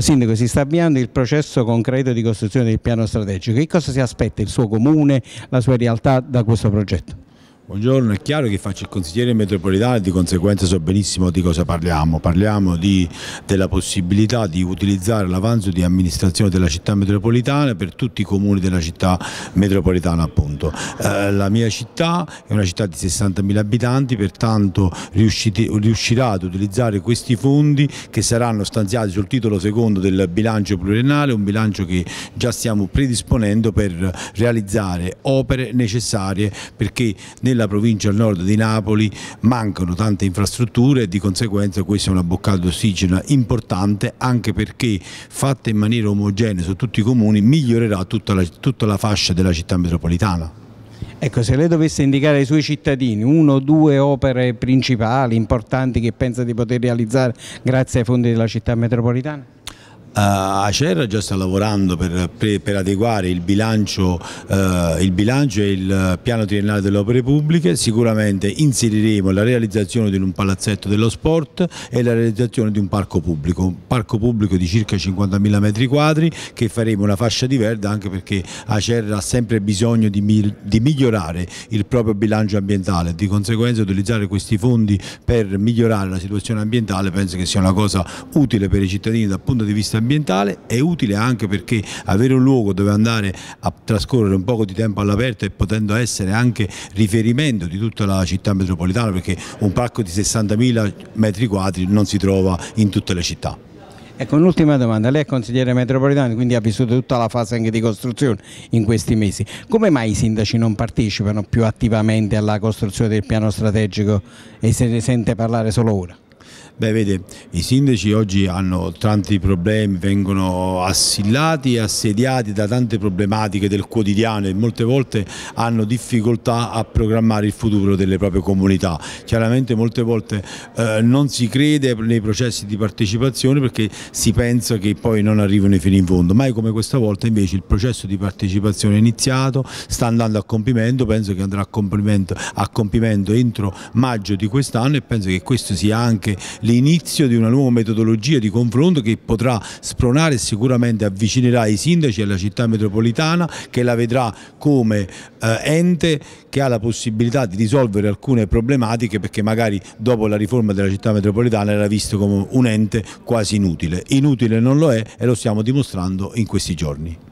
Sindaco, si sta avviando il processo concreto di costruzione del piano strategico. Che cosa si aspetta il suo comune, la sua realtà da questo progetto? Buongiorno, è chiaro che faccio il consigliere metropolitano e di conseguenza so benissimo di cosa parliamo. Parliamo di, della possibilità di utilizzare l'avanzo di amministrazione della città metropolitana per tutti i comuni della città metropolitana appunto. Eh, la mia città è una città di 60.000 abitanti, pertanto riusciti, riuscirà ad utilizzare questi fondi che saranno stanziati sul titolo secondo del bilancio pluriennale, un bilancio che già stiamo predisponendo per realizzare opere necessarie perché nel nella provincia al nord di Napoli mancano tante infrastrutture e di conseguenza questa è una boccata d'ossigeno importante anche perché fatta in maniera omogenea su tutti i comuni migliorerà tutta la, tutta la fascia della città metropolitana. Ecco, se lei dovesse indicare ai suoi cittadini uno o due opere principali, importanti che pensa di poter realizzare grazie ai fondi della città metropolitana? Uh, Acer già sta lavorando per, per, adeguare il bilancio, uh, il bilancio, e il piano triennale delle opere pubbliche, sicuramente inseriremo la realizzazione di un palazzetto dello sport e la realizzazione di un parco pubblico, un parco pubblico di circa 50.000 metri quadri che faremo una fascia di verde anche perché Acer ha sempre bisogno di, di migliorare il proprio bilancio ambientale, di conseguenza utilizzare questi fondi per migliorare la situazione ambientale penso che sia una cosa utile per i cittadini dal punto di vista ambientale è utile anche perché avere un luogo dove andare a trascorrere un po' di tempo all'aperto e potendo essere anche riferimento di tutta la città metropolitana perché un parco di 60.000 metri quadri non si trova in tutte le città. Ecco un'ultima domanda, lei è consigliere metropolitano quindi ha vissuto tutta la fase anche di costruzione in questi mesi, come mai i sindaci non partecipano più attivamente alla costruzione del piano strategico e se ne sente parlare solo ora? Beh, vede, i sindaci oggi hanno tanti problemi, vengono assillati e assediati da tante problematiche del quotidiano e molte volte hanno difficoltà a programmare il futuro delle proprie comunità. Chiaramente molte volte eh, non si crede nei processi di partecipazione perché si pensa che poi non arrivino fino in fondo, mai come questa volta invece il processo di partecipazione è iniziato, sta andando a compimento, penso che andrà a compimento, a compimento entro maggio di quest'anno e penso che questo sia anche l'inizio di una nuova metodologia di confronto che potrà spronare e sicuramente avvicinerà i sindaci alla città metropolitana che la vedrà come eh, ente che ha la possibilità di risolvere alcune problematiche perché magari dopo la riforma della città metropolitana era visto come un ente quasi inutile. Inutile non lo è e lo stiamo dimostrando in questi giorni.